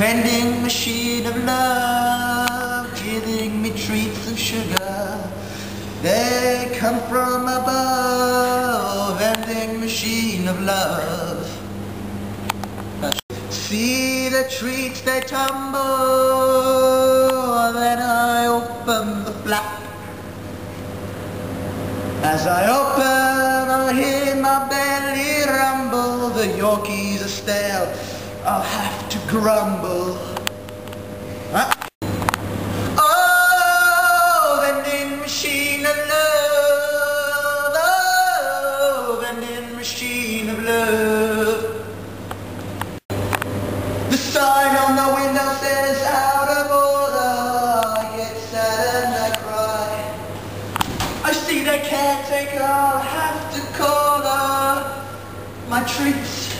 vending machine of love, giving me treats of sugar. They come from above, vending machine of love. See the treats they tumble, then I open the flap. As I open, I hear my belly rumble, the Yorkies are stale, I'll have to grumble. Huh? Oh, vending machine of love, oh, vending machine of love. The sign on the window says out of order. I sad and I cry. I see the caretaker, I'll have to call her. My treats